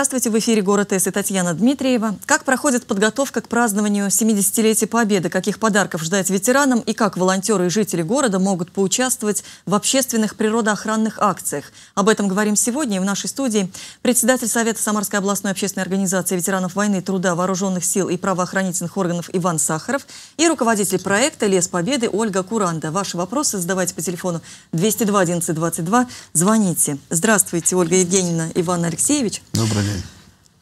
Здравствуйте, в эфире «Город С» и Татьяна Дмитриева. Как проходит подготовка к празднованию 70-летия Победы? Каких подарков ждать ветеранам? И как волонтеры и жители города могут поучаствовать в общественных природоохранных акциях? Об этом говорим сегодня. И в нашей студии председатель Совета Самарской областной общественной организации ветеранов войны, труда, вооруженных сил и правоохранительных органов Иван Сахаров и руководитель проекта «Лес Победы» Ольга Куранда. Ваши вопросы задавайте по телефону 202 11 22. Звоните. Здравствуйте, Ольга Евгеньевна, Иван Алексеевич. Добрый день.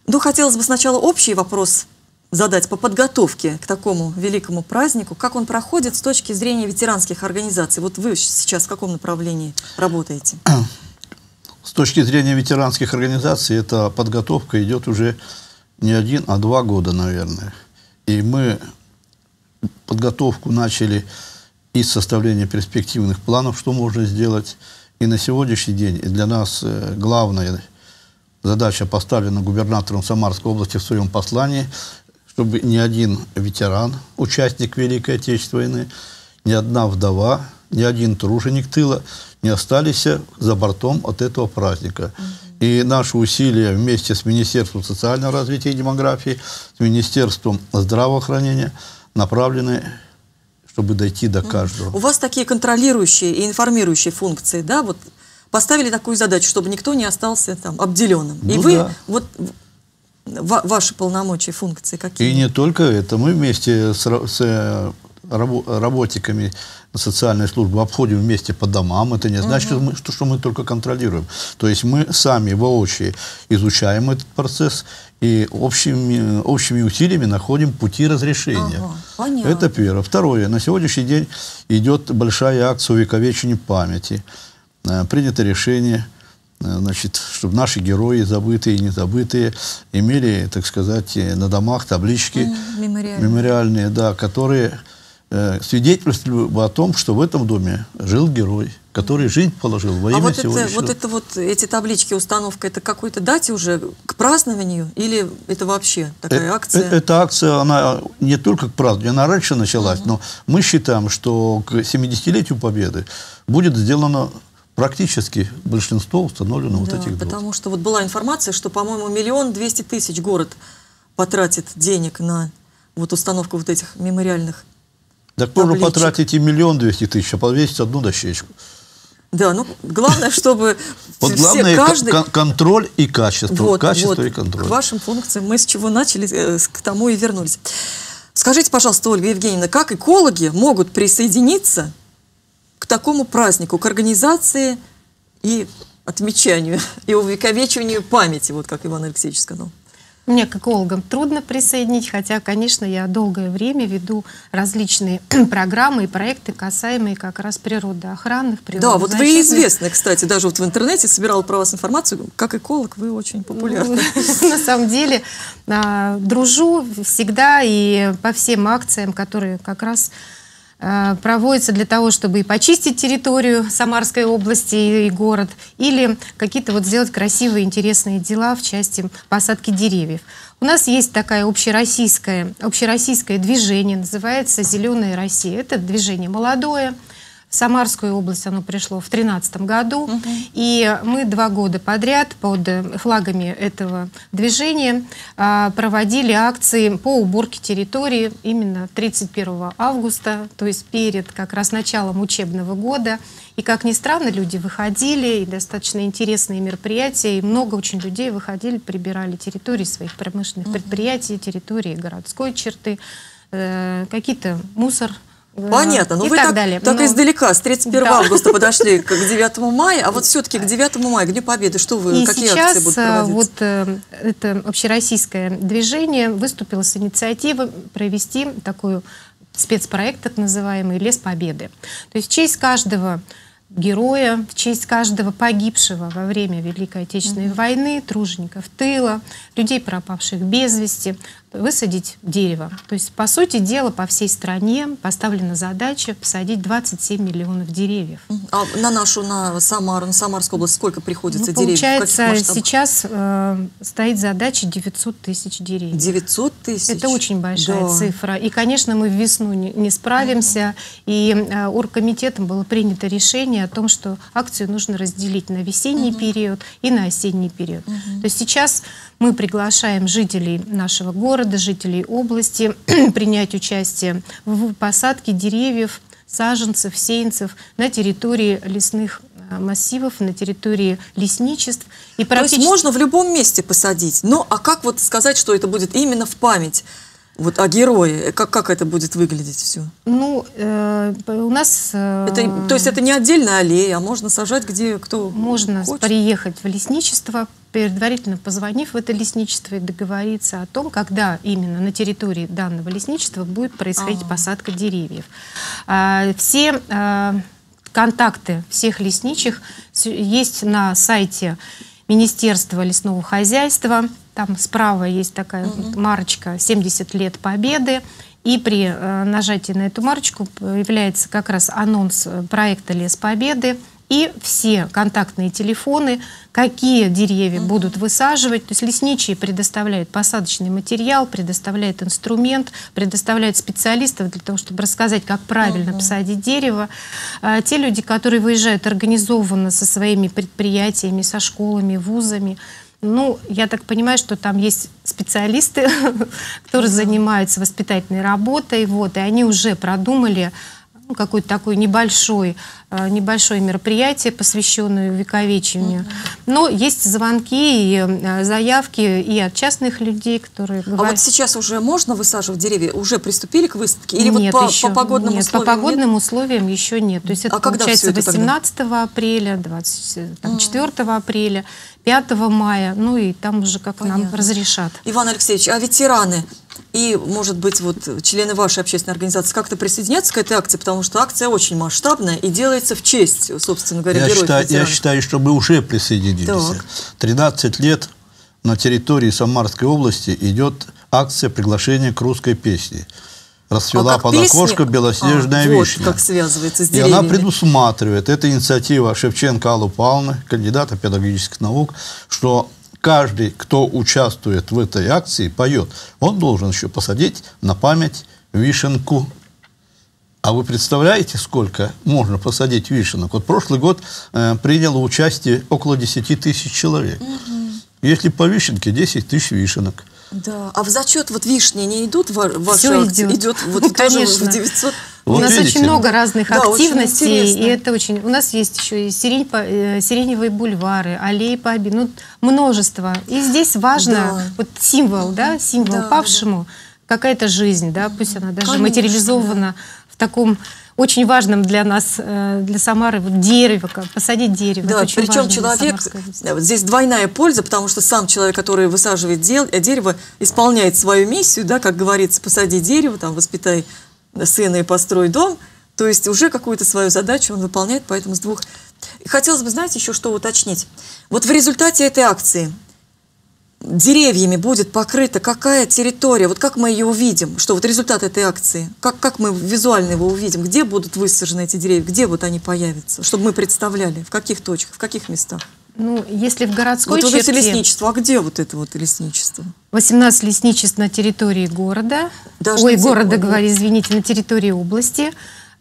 Ну, хотелось бы сначала общий вопрос задать по подготовке к такому великому празднику. Как он проходит с точки зрения ветеранских организаций? Вот вы сейчас в каком направлении работаете? С точки зрения ветеранских организаций, эта подготовка идет уже не один, а два года, наверное. И мы подготовку начали из составления перспективных планов, что можно сделать. И на сегодняшний день для нас э, главное – задача поставлена губернатором Самарской области в своем послании, чтобы ни один ветеран, участник Великой Отечественной войны, ни одна вдова, ни один труженик тыла не остались за бортом от этого праздника. И наши усилия вместе с Министерством социального развития и демографии, с Министерством здравоохранения направлены чтобы дойти до каждого. У вас такие контролирующие и информирующие функции, да? Вот поставили такую задачу, чтобы никто не остался там обделенным. Ну, и вы, да. вот ваши полномочия, функции какие? И не только это. Мы вместе с, с э, работниками социальной службы обходим вместе по домам. Это не значит, угу. что, мы, что, что мы только контролируем. То есть мы сами воочию изучаем этот процесс и общими, общими усилиями находим пути разрешения. Ага, это первое. Второе. На сегодняшний день идет большая акция увековечения памяти. Э, принято решение, э, значит, чтобы наши герои, забытые и незабытые, имели, так сказать, э, на домах таблички мемориальные. мемориальные, да, которые э, свидетельствовали бы о том, что в этом доме жил герой, который жизнь положил во а имя а вот это, вот это вот, эти таблички, установка, это какой-то дате уже к празднованию или это вообще такая это, акция? Эта акция, она не только к празднованию, она раньше началась, угу. но мы считаем, что к 70-летию Победы будет сделано практически большинство установлено да, вот этих потому доз. что вот была информация, что, по-моему, миллион двести тысяч город потратит денег на вот установку вот этих мемориальных Так можно потратить и миллион двести тысяч, а повесить одну дощечку. Да, ну главное, чтобы вот главное каждый... контроль и качество, вот, качество вот, и контроль. К вашим функциям мы с чего начали, э, к тому и вернулись. Скажите, пожалуйста, Ольга Евгеньевна, как экологи могут присоединиться к такому празднику, к организации и отмечанию, и увековечиванию памяти, вот как Иван Алексеевич сказал. Мне, как экологам, трудно присоединить, хотя, конечно, я долгое время веду различные программы и проекты, касаемые как раз природоохранных, Да, вот вы известны, кстати, даже вот в интернете собирала про вас информацию. Как эколог вы очень популярны. Ну, на самом деле, а, дружу всегда и по всем акциям, которые как раз проводится для того, чтобы и почистить территорию Самарской области и город, или какие-то вот сделать красивые, интересные дела в части посадки деревьев. У нас есть такое общероссийское, общероссийское движение, называется «Зеленая Россия». Это движение молодое, в Самарскую область оно пришло в 2013 году. Угу. И мы два года подряд под флагами этого движения а, проводили акции по уборке территории именно 31 августа, то есть перед как раз началом учебного года. И, как ни странно, люди выходили, и достаточно интересные мероприятия, и много очень людей выходили, прибирали территории своих промышленных угу. предприятий, территории городской черты, э, какие-то мусор Понятно, но ну, и вы так, далее. так Но... издалека, с 31 да. августа подошли к 9 мая, а вот все-таки к 9 мая, к Дню Победы, что вы, и какие сейчас акции будут э, проводиться? вот э, это общероссийское движение выступило с инициативой провести такой спецпроект, так называемый «Лес Победы». То есть в честь каждого героя, в честь каждого погибшего во время Великой Отечественной mm -hmm. войны, тружеников тыла, людей, пропавших без вести, высадить дерево. То есть, по сути дела, по всей стране поставлена задача посадить 27 миллионов деревьев. А на нашу, на Самару, на Самарскую область сколько приходится ну, деревьев? Получается, сейчас э, стоит задача 900 тысяч деревьев. 900 тысяч? Это очень большая да. цифра. И, конечно, мы в весну не, не справимся. -hmm. И э, оргкомитетом было принято решение о том, что акцию нужно разделить на весенний -hmm. период и на осенний период. -hmm. То есть сейчас мы приглашаем жителей нашего города, жителей области принять участие в посадке деревьев, саженцев, сеянцев на территории лесных э, массивов, на территории лесничеств. И практически... То есть можно в любом месте посадить. Ну, а как вот сказать, что это будет именно в память? Вот о герое, как, как это будет выглядеть все? Ну, э, у нас... Э, это, то есть это не отдельная аллея, а можно сажать где кто Можно хочет? приехать в лесничество, предварительно позвонив в это лесничество и договориться о том, когда именно на территории данного лесничества будет происходить а. посадка деревьев. А, все а, контакты всех лесничих есть на сайте Министерства лесного хозяйства. Там справа есть такая угу. марочка «70 лет Победы». И при э, нажатии на эту марочку появляется как раз анонс э, проекта «Лес Победы», и все контактные телефоны, какие деревья будут высаживать. То есть лесничие предоставляют посадочный материал, предоставляют инструмент, предоставляют специалистов для того, чтобы рассказать, как правильно угу. посадить дерево. А, те люди, которые выезжают организованно со своими предприятиями, со школами, вузами, ну, я так понимаю, что там есть специалисты, которые занимаются воспитательной работой, вот, и они уже продумали ну, какой-то такой небольшой, небольшое мероприятие, посвященное увековечению. Но есть звонки и э, заявки и от частных людей, которые говорят... А вот сейчас уже можно высаживать деревья? Уже приступили к выставке? Или нет, вот по, еще, по погодным нет, условиям по погодным нет? условиям еще нет. То есть это а получается это 18 тогда? апреля, 24 mm. апреля, 5 мая, ну и там уже как Понятно. нам разрешат. Иван Алексеевич, а ветераны и, может быть, вот члены вашей общественной организации как-то присоединятся к этой акции, потому что акция очень масштабная и делается в честь, собственно говоря, я считаю, Я считаю, что мы уже присоединились. Так. 13 лет на территории Самарской области идет акция приглашения к русской песне. Расцвела а под песни? окошко белоснежная а, вишня. Вот как связывается с деревьями. И она предусматривает, это инициатива Шевченко Аллы Павловны, кандидата педагогических наук, что каждый, кто участвует в этой акции, поет, он должен еще посадить на память вишенку. А вы представляете, сколько можно посадить вишенок? Вот прошлый год э, приняло участие около 10 тысяч человек. Угу. Если по вишенке 10 тысяч вишенок. Да. А в зачет вот вишни не идут в Все идет. идет вот ну, тоже конечно. в 900 вот у нас видите? очень много разных да, активностей, и это очень... У нас есть еще и сирень, э, сиреневые бульвары, аллеи по обид, ну, множество. И здесь важно да. вот символ, да, символ да, павшему, да. какая-то жизнь, да, пусть она даже Конечно, материализована таком очень важном для нас, э, для Самары, вот дерево, посадить дерево. Да, причем человек, здесь двойная польза, потому что сам человек, который высаживает дерево, исполняет свою миссию, да, как говорится, посади дерево, там, воспитай сына и построй дом, то есть уже какую-то свою задачу он выполняет, поэтому с двух... Хотелось бы, знаете, еще что уточнить. Вот в результате этой акции деревьями будет покрыта какая территория, вот как мы ее увидим, что вот результат этой акции, как, как мы визуально его увидим, где будут высажены эти деревья, где вот они появятся, чтобы мы представляли, в каких точках, в каких местах. Ну, если в городской вот черте... Вот эти лесничества, а где вот это вот лесничество? 18 лесничеств на территории города. Даже Ой, города, года. говорю, извините, на территории области.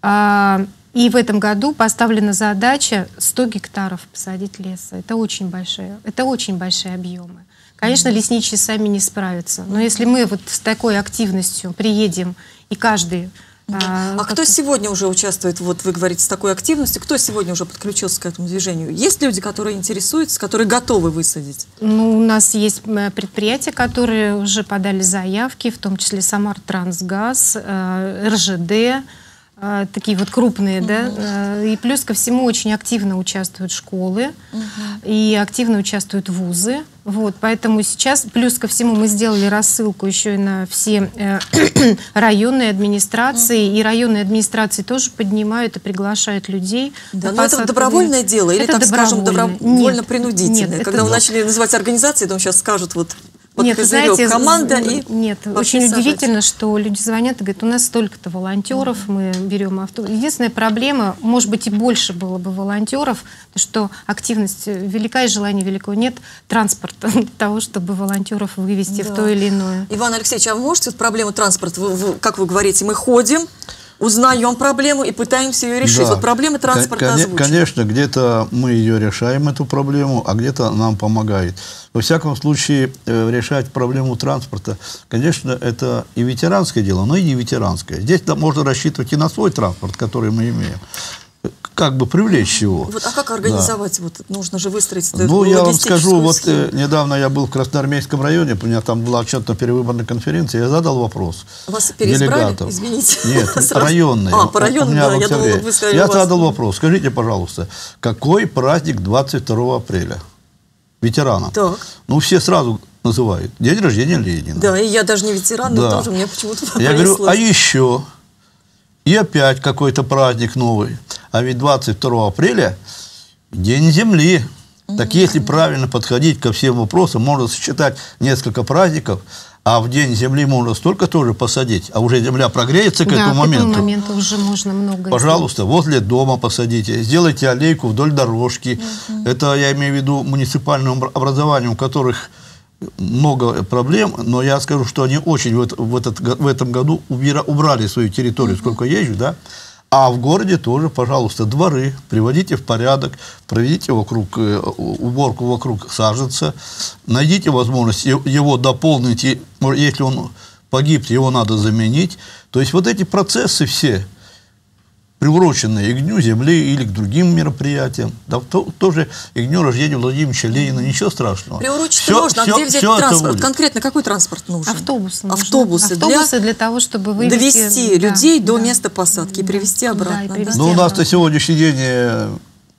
А, и в этом году поставлена задача 100 гектаров посадить леса. Это очень большие, это очень большие объемы. Конечно, лесничие сами не справятся. Но если мы вот с такой активностью приедем, и каждый а, а кто сегодня уже участвует, вот вы говорите, с такой активностью, кто сегодня уже подключился к этому движению? Есть люди, которые интересуются, которые готовы высадить? Ну, у нас есть э, предприятия, которые уже подали заявки, в том числе Самар Трансгаз, э, РЖД, такие вот крупные, угу. да, и плюс ко всему очень активно участвуют школы угу. и активно участвуют вузы. Вот, поэтому сейчас, плюс ко всему, мы сделали рассылку еще и на все э, районные администрации, -hmm. и районные администрации тоже поднимают и приглашают людей. Да, но это добровольное дело, или, это так скажем, добровольно-принудительное? Когда это... вы начали называть организации, то сейчас скажут, вот под нет, знаете, команда и Нет, очень удивительно, что люди звонят и говорят, у нас столько-то волонтеров, -hmm. мы берем авто. Единственная проблема, может быть, и больше было бы волонтеров, что активность велика и желание велико. Нет транспорта для того, чтобы волонтеров вывести да. в то или иное. Иван Алексеевич, а вы можете вот проблему транспорта, вы, вы, как вы говорите, мы ходим, узнаем проблему и пытаемся ее решить. Да. Вот проблемы транспорта Кон- озвучены. Конечно, где-то мы ее решаем, эту проблему, а где-то нам помогает. Во всяком случае, э, решать проблему транспорта, конечно, это и ветеранское дело, но и не ветеранское. Здесь можно рассчитывать и на свой транспорт, который мы имеем. Как бы привлечь его. Вот, а как организовать? Вот нужно же выстроить Ну, я вам скажу, вот э, недавно я был в Красноармейском районе, у меня там была отчетно-перевыборная конференция, я задал вопрос. Вас переизбрали? делегатам. Извините. Нет, Сразу. районный. А, по району, да, я думала, вы сказали, Я вас- задал вопрос, скажите, пожалуйста, какой праздник 22 апреля? Ветеранам. Так. Ну, все сразу называют. День рождения Ленина. Да, и я даже не ветеран, но Да. тоже мне почему-то Я говорю, а еще? И опять какой-то праздник новый. А ведь 22 апреля День Земли. Так если правильно подходить ко всем вопросам, можно сочетать несколько праздников, а в День Земли можно столько тоже посадить, а уже земля прогреется к да, этому к моменту. этому моменту уже можно много Пожалуйста, возле дома посадите, сделайте аллейку вдоль дорожки. Это я имею в виду муниципальным обра- образованием, у которых много проблем, но я скажу, что они очень в, эт- в этот, в этом году убрали свою территорию, сколько езжу, да. А в городе тоже, пожалуйста, дворы приводите в порядок, проведите вокруг, э, уборку вокруг саженца, найдите возможность его дополнить, если он погиб, его надо заменить. То есть вот эти процессы все, приуроченные и к Дню Земли или к другим мероприятиям. Да, то- тоже и к Дню рождения Владимира Ильича Ленина, ничего страшного. Приурочить Всё- можно, всё- а где взять транспорт? Конкретно какой транспорт нужен? Автобусы. нужны. Автобусы, Автобусы для, того, чтобы вывести... довести да, людей до да. места посадки и привести Да, и обратно. да? привезти. Но Ну, у нас на сегодняшний день э,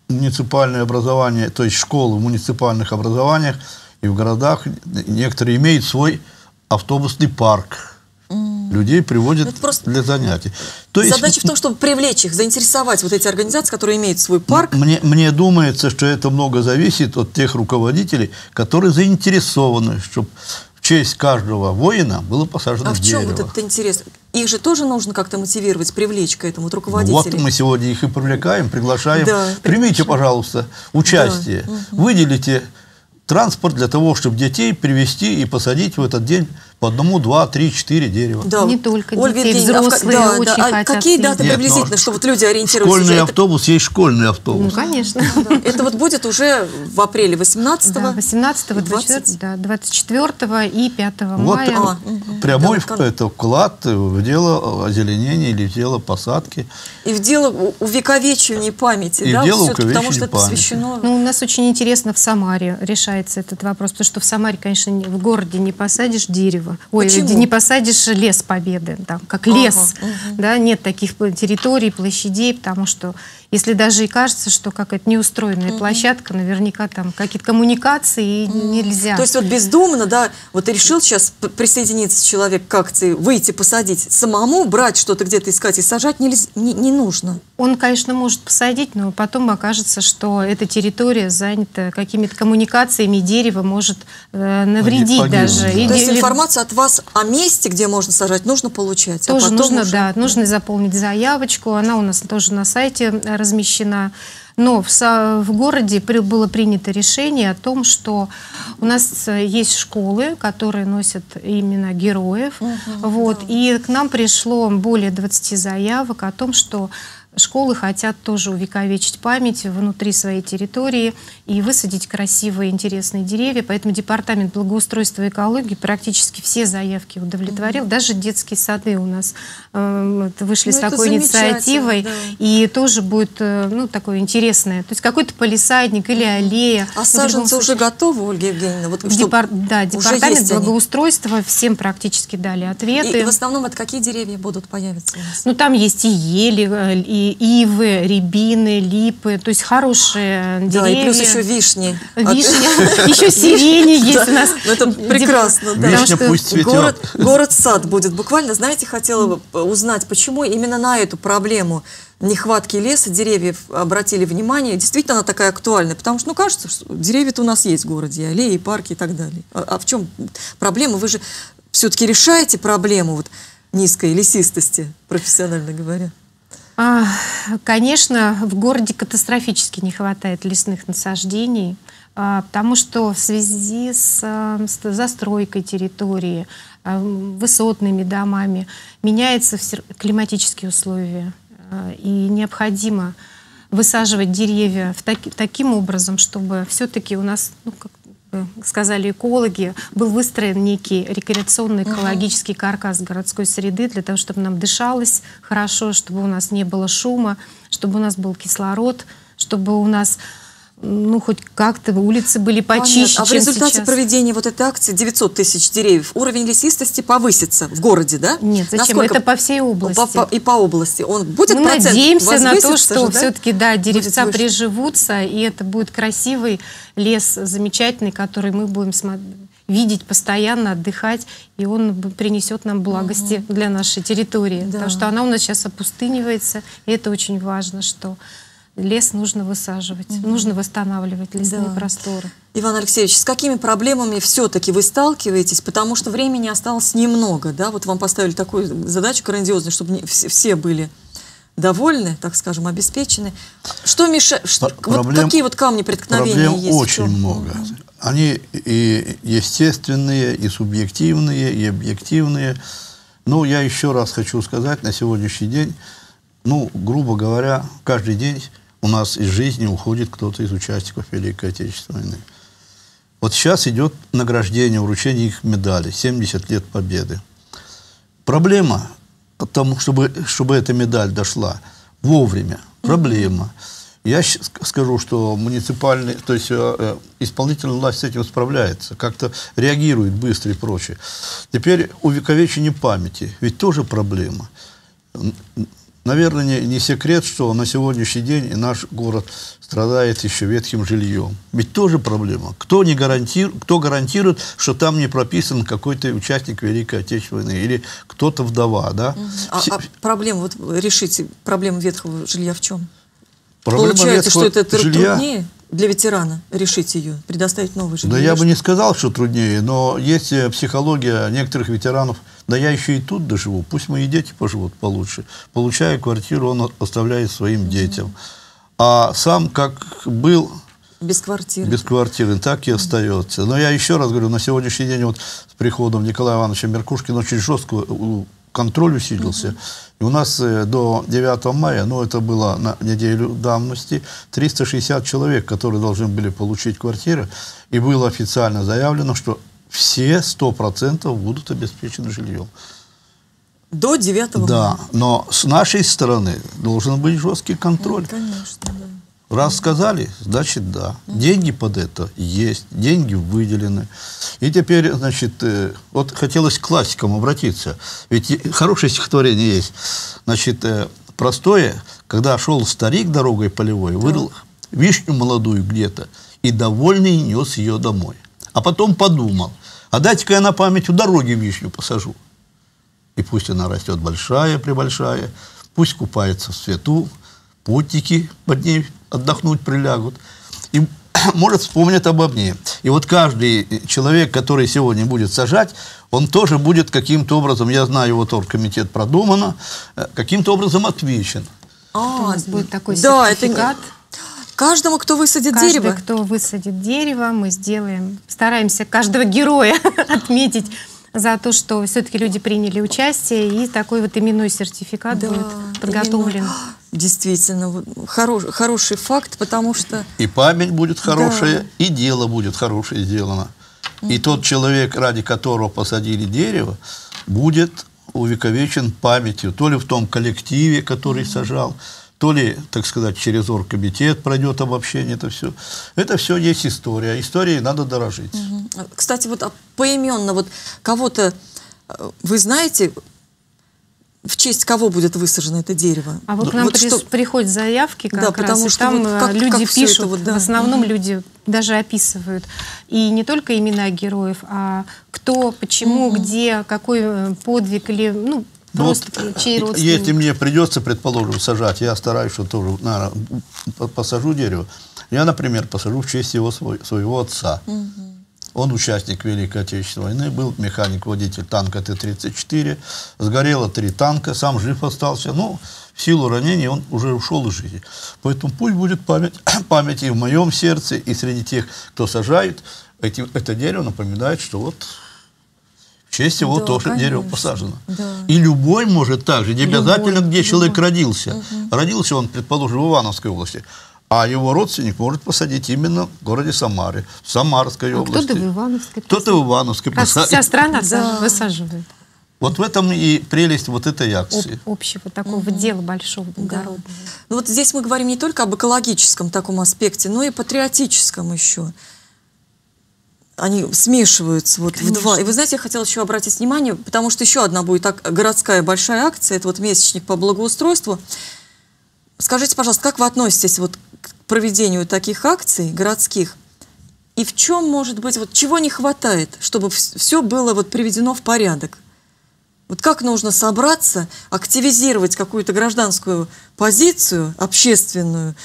муниципальное образование, то есть школы в муниципальных образованиях и в городах некоторые имеют свой автобусный парк. Людей приводят Ну, это просто для занятий. То есть Задача в том, чтобы привлечь их, заинтересовать вот эти организации, которые имеют свой парк. Мне, мне думается, что это много зависит от тех руководителей, которые заинтересованы, чтобы в честь каждого воина было посажено А в чем дерево. вот этот интерес? Их же тоже нужно как-то мотивировать, привлечь к этому, вот Ну, руководителей. вот мы сегодня их и привлекаем, приглашаем. Да, Примите, пожалуйста, участие. Выделите транспорт для того, чтобы детей привести и посадить в этот день по одному, два, три, четыре дерева. Да. Не только Ольга детей, Евгеньевна, а в взрослые да, очень да. А хотят какие даты Нет, приблизительно, но что вот люди ориентируются? Школьный Это- автобус есть школьный автобус. Ну, конечно. Это вот будет уже в апреле 18 Да, 18, 20. 24, да, 24 и 5 Вот мая. э, А, прямой Да, это вклад в дело озеленения или в дело посадки. И в дело у- увековечивания памяти, И в да, дело всё-таки, потому что увековечивания это памяти. посвящено... Ну, у нас очень интересно в Самаре решается этот вопрос, потому что в Самаре, конечно, не- в городе не посадишь дерево, ой, Почему? не посадишь лес Победы, там, как Ага, лес, да, нет таких территорий, площадей, потому что если даже и кажется, что какая-то неустроенная площадка, наверняка там какие-то коммуникации и нельзя. То есть вот бездумно, да, вот решил сейчас присоединиться человек к акции, выйти посадить, самому брать что-то где-то искать и сажать нельзя, не, не нужно. Он, конечно, может посадить, но потом окажется, что эта территория занята какими-то коммуникациями, дерево может э, навредить Погибнуть, даже. да. И То есть информацию от вас о месте, где можно сажать, нужно получать. а Тоже потом нужно, уже- да, нужно заполнить заявочку. Она у нас тоже на сайте э, размещена. Но в, в городе при- было принято решение о том, что у нас э, есть школы, которые носят имена героев. вот, И к нам пришло более 20 заявок о том, что школы хотят тоже увековечить память внутри своей территории и высадить красивые, интересные деревья. Поэтому Департамент благоустройства и экологии практически все заявки удовлетворил. Даже детские сады у нас э, вышли Ну, с такой инициативой. да. И тоже будет э, ну, такое интересное. То есть какой-то полисадник или аллея. А саженцы уже готовы, Ольга Евгеньевна? Вот, Депар- Да, департамент есть они. благоустройства всем практически дали ответы. И, и в основном это какие деревья будут появиться у нас? Ну, там есть и ели, э, и ивы, рябины, липы, то есть хорошие Да, деревья. и плюс еще вишни. Вишня, еще сирени есть у нас. Ну, это прекрасно, да. Вишня пусть цветет. Город, город-сад будет. Буквально, знаете, хотела бы узнать, почему именно на эту проблему нехватки леса, деревьев обратили внимание. Действительно, она такая актуальная, потому что, ну, кажется, что деревья-то у нас есть в городе, и аллеи, и парки и так далее. А, а в чем проблема? Вы же все-таки решаете проблему вот низкой лесистости, профессионально говоря. А, Конечно, в городе катастрофически не хватает лесных насаждений. А, потому что в связи с, э, с застройкой территории, а, высотными домами меняются климатические условия. А, и необходимо высаживать деревья в таки, таким образом, чтобы все-таки у нас, ну, как сказали экологи, был выстроен некий рекреационный экологический каркас городской среды для того, чтобы нам дышалось хорошо, чтобы у нас не было шума, чтобы у нас был кислород, чтобы у нас ну, хоть как-то улицы были почище, Понятно. А в результате сейчас. проведения вот этой акции 900 тысяч деревьев уровень лесистости повысится в городе, да? Нет, зачем? Насколько? Это по всей области. По, по, и по области. Он будет Мы надеемся на то, что да? все-таки, да, деревца приживутся, и это будет красивый лес, замечательный, который мы будем видеть постоянно, отдыхать, и он принесет нам благости угу. для нашей территории. Да. Потому что она у нас сейчас опустынивается, и это очень важно, что лес нужно высаживать, угу. нужно восстанавливать лесные да. просторы. Иван Алексеевич, с какими проблемами все-таки вы сталкиваетесь? Потому что времени осталось немного, да? Вот вам поставили такую задачу грандиозную, чтобы все были довольны, так скажем, обеспечены. Что мешает? Проблем, вот какие вот камни преткновения проблем есть? очень много. Угу. Они и естественные, и субъективные, и объективные. Но я еще раз хочу сказать, на сегодняшний день, ну, грубо говоря, каждый день у нас из жизни уходит кто-то из участников Великой Отечественной войны. Вот сейчас идет награждение, вручение их медалей, 70 лет Победы. Проблема тому, чтобы, чтобы эта медаль дошла вовремя. Проблема. Я скажу, что муниципальный, то есть э, э, исполнительная власть с этим справляется, как-то реагирует быстро и прочее. Теперь увековечение памяти, ведь тоже проблема. Наверное, не, не секрет, что на сегодняшний день наш город страдает еще ветхим жильем. Ведь тоже проблема. Кто, не гарантирует, кто гарантирует, что там не прописан какой-то участник Великой Отечественной войны или кто-то вдова, да? А, Все... а проблема, вот решите, проблему ветхого жилья в чем? Проблема Получается, что это жилья... труднее? Для ветерана решить ее, предоставить новый жилье? Да я бы не сказал, что труднее, но есть э, психология некоторых ветеранов. Да я еще и тут доживу, пусть мои дети поживут получше. Получая квартиру, он оставляет своим mm -hmm. детям. А сам как был... Без квартиры. Без квартиры, так и остается. Но я еще раз говорю, на сегодняшний день вот с приходом Николая Ивановича Меркушкина очень жестко контроль усилился. И у нас э, до 9 мая, ну это было на неделю давности, 360 человек, которые должны были получить квартиры. И было официально заявлено, что все 100% будут обеспечены жильем. До 9 мая? Да, но с нашей стороны должен быть жесткий контроль. Ну, конечно, да. Раз сказали, значит да. Деньги под это есть, деньги выделены. И теперь, значит, э, вот хотелось к классикам обратиться. Ведь хорошее стихотворение есть. Значит, э, простое, когда шел старик дорогой полевой, вырыл вишню молодую где-то и довольный нес ее домой. А потом подумал, а дайте-ка я на память у дороги вишню посажу. И пусть она растет большая-пребольшая, пусть купается в свету, путники под ней отдохнуть прилягут. И может вспомнить обо мне. И вот каждый человек, который сегодня будет сажать, он тоже будет каким-то образом, я знаю, вот оргкомитет продумано, э, каким-то образом отвечен. А, у нас будет такой да, сертификат. Это... Каждому, кто высадит Каждый, дерево? кто высадит дерево, мы сделаем, стараемся каждого героя отметить за то, что все-таки люди приняли участие, и такой вот именной сертификат да, будет подготовлен. Именно. Действительно, хорош, хороший факт, потому что... И память будет хорошая, да. и дело будет хорошее сделано. Mm -hmm. И тот человек, ради которого посадили дерево, будет увековечен памятью, то ли в том коллективе, который mm -hmm. сажал, то ли, так сказать, через оргкомитет пройдет обобщение, это все. Это все есть история. Историей надо дорожить. Угу. Кстати, вот а поименно, вот кого-то, э, вы знаете, в честь кого будет высажено это дерево? А вот к нам вот при, что... приходят заявки как да, раз, потому что там вот как, люди как пишут, вот, да. в основном угу. люди даже описывают. И не только имена героев, а кто, почему, угу. где, какой э, подвиг или, ну, ну Просто вот, чей родственник? Если мне придется, предположим, сажать, я стараюсь, что тоже, наверное, посажу дерево. Я, например, посажу в честь его свой, своего отца. Угу. Он участник Великой Отечественной войны, был механик-водитель танка Т-34. Сгорело три танка, сам жив остался. Ну, в силу ранений он уже ушел из жизни. Поэтому пусть будет память, память и в моем сердце, и среди тех, кто сажает. Эти, это дерево напоминает, что вот в честь его Да, тоже конечно. дерево посажено. Да. И любой может так же, не Любой, обязательно, где человек любой. родился. Родился он, предположим, в Ивановской области. А его родственник может посадить именно в городе Самаре, в Самарской А области. кто-то в Ивановской. Кто-то в Ивановской посадит. вся страна Да. высаживает. Вот в этом и прелесть вот этой Об- акции. общего такого дела большого, благородного. Ну вот здесь мы говорим не только об экологическом таком аспекте, но и патриотическом еще. Они смешиваются вот в два. И вы знаете, я хотела еще обратить внимание, потому что еще одна будет так, городская большая акция, это вот месячник по благоустройству. Скажите, пожалуйста, как вы относитесь вот к проведению таких акций городских? И в чем, может быть, вот чего не хватает, чтобы все было вот приведено в порядок? Вот как нужно собраться, активизировать какую-то гражданскую позицию, общественную,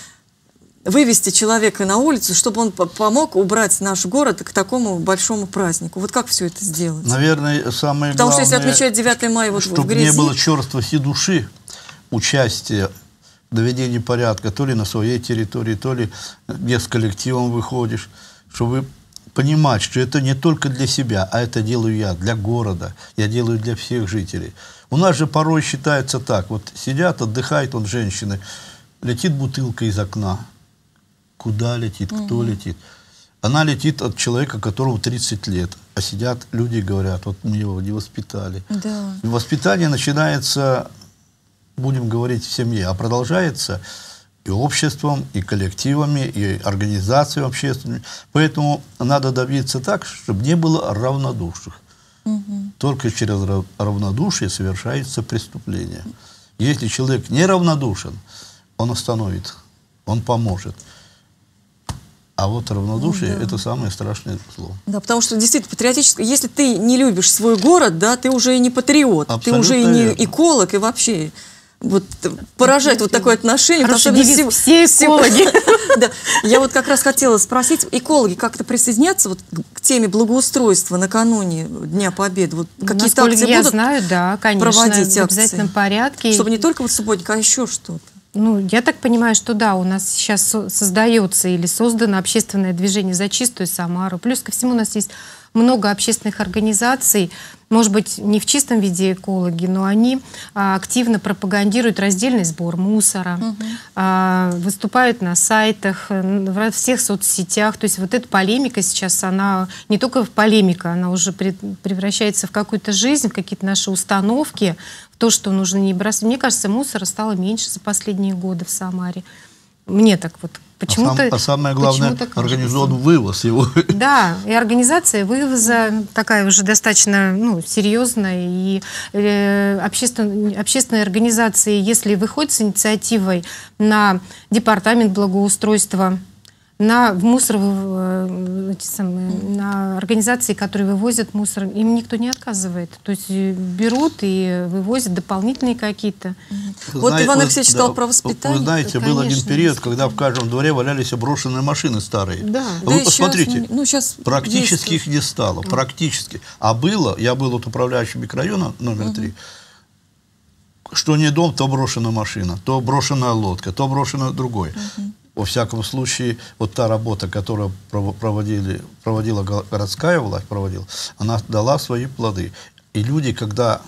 вывести человека на улицу, чтобы он по- помог убрать наш город к такому большому празднику? Вот как все это сделать? Наверное, самое Потому что главное... если отмечать 9 мая вот в чтобы грязи... не было черствости души, участия в доведении порядка, то ли на своей территории, то ли где с коллективом выходишь, чтобы понимать, что это не только для себя, а это делаю я, для города, я делаю для всех жителей. У нас же порой считается так, вот сидят, отдыхают вот женщины, летит бутылка из окна, куда летит, кто летит. Она летит от человека, которому 30 лет, а сидят люди и говорят, вот мы его не воспитали. Да. И Воспитание начинается, будем говорить, в семье, а продолжается и обществом, и коллективами, и организациями общественными. Поэтому надо добиться так, чтобы не было равнодушных. Только через рав- равнодушие совершается преступление. Если человек неравнодушен, он остановит, он поможет. А вот равнодушие это самое страшное зло. Да, потому что действительно патриотически, если ты не любишь свой город, да, ты уже и не патриот, ты Абсолютно уже и не верно. эколог, и вообще вот поражает вот такое отношение. Хороший девиз. сего- Все экологи. Да. Я вот как раз хотела спросить, экологи как-то присоединятся вот к теме благоустройства накануне Дня Победы? Вот какие-то акции я будут знаю, да, конечно, проводить в обязательном акции? порядке. Чтобы не только вот субботник, а еще что-то. Ну, я так понимаю, что да, у нас сейчас со- создается или создано общественное движение за чистую Самару. Плюс ко всему у нас есть много общественных организаций, может быть, не в чистом виде экологи, но они а, активно пропагандируют раздельный сбор мусора, а, выступают на сайтах, во всех соцсетях. То есть вот эта полемика сейчас, она не только в полемика, она уже превращается в какую-то жизнь, в какие-то наши установки, в то, что нужно не бросать. Мне кажется, мусора стало меньше за последние годы в Самаре. Мне так вот А, почему-то... сам- а самое главное, кажется. организован вывоз его. Да, и организация вывоза такая уже достаточно ну, серьезная. И э, обществен- общественные организации, если выходят с инициативой на департамент благоустройства, на в мусор, э, эти самые, на организации, которые вывозят мусор, им никто не отказывает. То есть э, берут и вывозят дополнительные какие-то. Вот зна- Иван Алексеевич сказал про воспитание. Вы знаете, Да, был один конечно, период, когда в каждом дворе валялись брошенные машины старые. Да. А Да Вы посмотрите, щас, ну, щас практически есть. их не стало. Практически. А было, я был вот управляющим микрорайона номер три, что не дом, то брошена машина, то брошенная лодка, то брошено другое. Во всяком случае, вот та работа, которую прово- проводили, проводила го- городская власть, проводила, она дала свои плоды. И люди, когда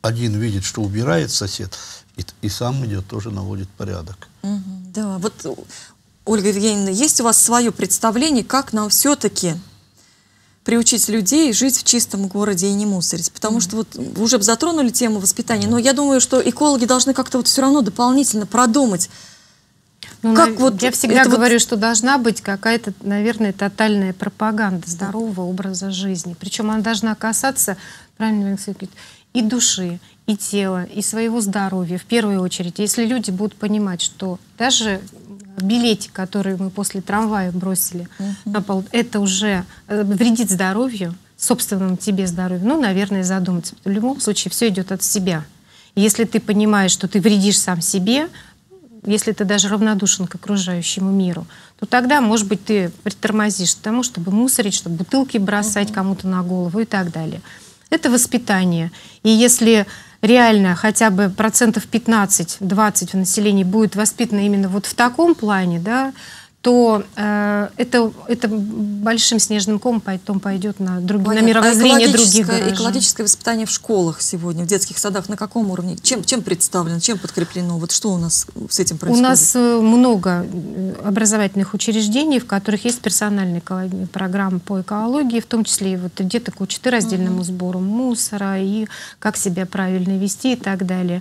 один видит, что убирает сосед, и, и сам идет, тоже наводит порядок. Да, вот, Ольга Евгеньевна, есть у вас свое представление, как нам все-таки приучить людей жить в чистом городе и не мусорить? Потому что вот вы уже затронули тему воспитания, но я думаю, что экологи должны как-то вот все равно дополнительно продумать. Ну, Как нав- вот я всегда это вот- говорю, что должна быть какая-то, наверное, тотальная пропаганда здорового образа жизни. Причем она должна касаться, правильно Алексей говорит, и души, и тела, и своего здоровья в первую очередь. Если люди будут понимать, что даже билетик, который мы после трамвая бросили на пол, это уже э, вредит здоровью, собственному тебе здоровью, ну, наверное, задуматься. В любом случае все идет от себя. Если ты понимаешь, что ты вредишь сам себе, если ты даже равнодушен к окружающему миру, то тогда, может быть, ты притормозишь к тому, чтобы мусорить, чтобы бутылки бросать угу. кому-то на голову и так далее. Это воспитание. И если реально хотя бы процентов 15-20 в населении будет воспитано именно вот в таком плане, да, то э, это, это большим снежным комом потом пойдет на, друг, на мировоззрение а других граждан. Экологическое воспитание в школах сегодня, в детских садах на каком уровне? Чем, чем представлено, чем подкреплено? Вот что у нас с этим происходит? У нас э, много э, образовательных учреждений, в которых есть персональные программы по экологии, в том числе и вот деток учат и раздельному угу. сбору мусора, и как себя правильно вести и так далее.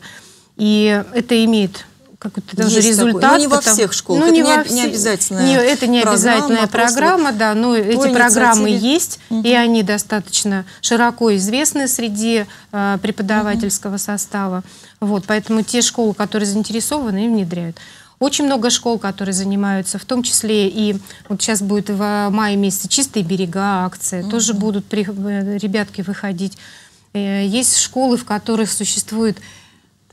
И это имеет какой-то даже Есть результат. Такой. Но не во всех школах, ну, это не, во все... не обязательная не, Это не программа, обязательная программа, вот да, но эти программы есть, угу. и они достаточно широко известны среди э, преподавательского угу. состава. Вот, поэтому те школы, которые заинтересованы, и внедряют. Очень много школ, которые занимаются, в том числе и вот сейчас будет в мае месяце «Чистые берега» акция, угу. тоже будут при, э, ребятки выходить. Э, есть школы, в которых существует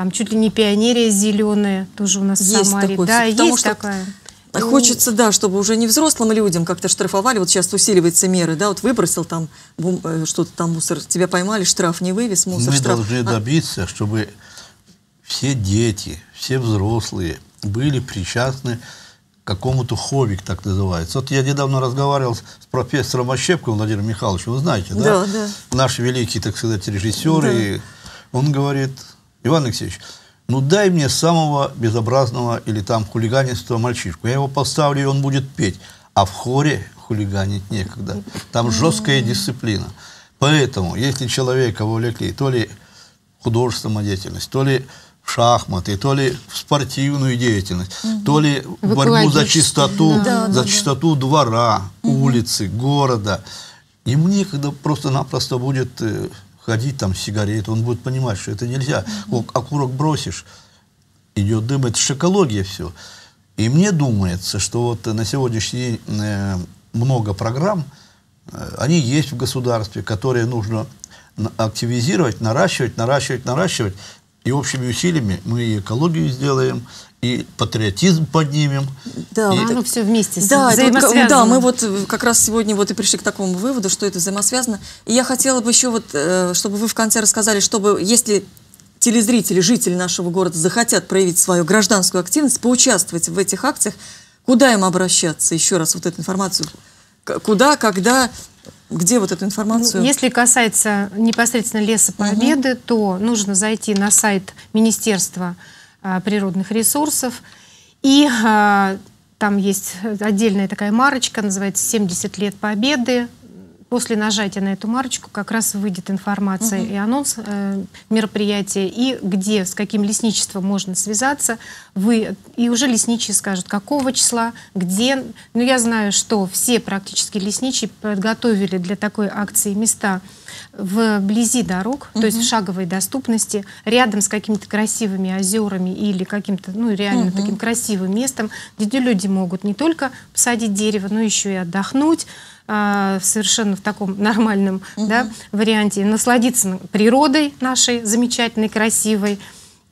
там чуть ли не пионерия зеленая, тоже у нас есть в Самаре. Такой, да, есть что такая. Хочется, да, чтобы уже не взрослым людям как-то штрафовали. Вот сейчас усиливаются меры, да, вот выбросил там э, что-то там мусор, тебя поймали, штраф не вывез, мусор, Мы штраф. должны а... добиться, чтобы все дети, все взрослые были причастны к какому-то хобби, так называется. Вот я недавно разговаривал с профессором Ощепковым Владимиром Михайловичем, вы знаете, да? Да, да. Наш великий, так сказать, режиссер, да. и он говорит, Иван Алексеевич, ну дай мне самого безобразного или там хулиганистого мальчишку. Я его поставлю, и он будет петь. А в хоре хулиганить некогда. Там жесткая дисциплина. Поэтому, если человека вовлекли то ли в художественную деятельность, то ли в шахматы, то ли в спортивную деятельность, угу. то ли в борьбу за чистоту, да. за да, чистоту да. двора, угу. улицы, города. Ему некогда просто-напросто будет э, ходить там с сигаретой, он будет понимать, что это нельзя. Угу. Окурок бросишь, идет дым, это же экология все. И мне думается, что вот на сегодняшний день э, много программ, э, они есть в государстве, которые нужно активизировать, наращивать, наращивать, наращивать. И общими усилиями мы и экологию сделаем, и патриотизм поднимем. Да, и... оно все вместе да, взаимосвязано. да, мы вот э, как раз сегодня вот и пришли к такому выводу, что это взаимосвязано. И я хотела бы еще вот, э, чтобы вы в конце рассказали, чтобы, если телезрители, жители нашего города захотят проявить свою гражданскую активность, поучаствовать в этих акциях, куда им обращаться? Еще раз вот эту информацию. Куда, когда, где вот эту информацию? Ну, если касается непосредственно Леса Победы, угу. то нужно зайти на сайт Министерства а, природных ресурсов. И а, там есть отдельная такая марочка, называется «70 лет Победы». После нажатия на эту марочку как раз выйдет информация угу. и анонс э, мероприятия, и где, с каким лесничеством можно связаться. Вы, и уже лесничие скажут, какого числа, где. Ну, я знаю, что все практически лесничие подготовили для такой акции места вблизи дорог, угу. то есть в шаговой доступности, рядом с какими-то красивыми озерами или каким-то, ну, реально угу. таким красивым местом, где люди могут не только посадить дерево, но еще и отдохнуть, а, совершенно в таком нормальном угу. да, варианте, насладиться природой нашей замечательной, красивой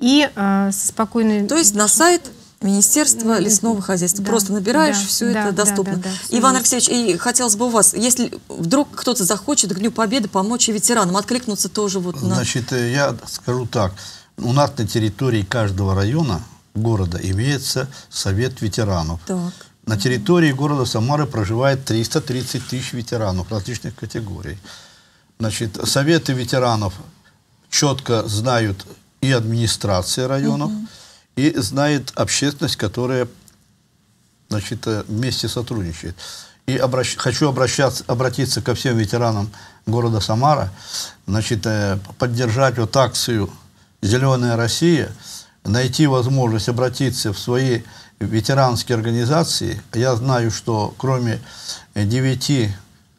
и э, спокойной... То есть на сайт Министерство лесного хозяйства. Да, Просто набираешь, да, все да, это доступно. Да, да, да, Иван. Алексеевич, и хотелось бы у вас, если вдруг кто-то захочет к Дню Победы помочь ветеранам, откликнуться тоже вот на... Значит, э, я скажу так. У нас на территории каждого района города имеется совет ветеранов. Так. На территории города Самары проживает 330 тысяч ветеранов различных категорий. Значит, советы ветеранов четко знают и администрация районов, угу. И знает общественность, которая значит, э, вместе сотрудничает. И обращ... хочу обращаться, обратиться ко всем ветеранам города Самара, значит, э, поддержать вот акцию «Зеленая Россия», найти возможность обратиться в свои ветеранские организации, я знаю, что кроме девяти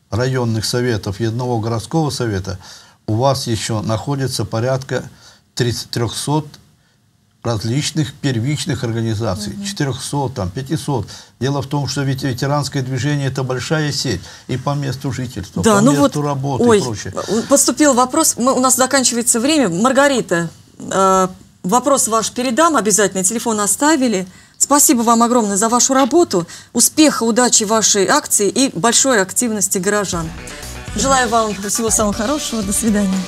районных советов и одного городского совета, у вас еще находится порядка 300 различных первичных организаций, угу. 400, там, 500. Дело в том, что ведь ветеранское движение – это большая сеть и по месту жительства, да, по ну месту вот, работы ой, и прочее. Поступил вопрос, мы, у нас заканчивается время. Маргарита, э, вопрос ваш передам обязательно, телефон оставили. Спасибо вам огромное за вашу работу, успеха, удачи вашей акции и большой активности горожан. Желаю вам всего самого хорошего. До свидания.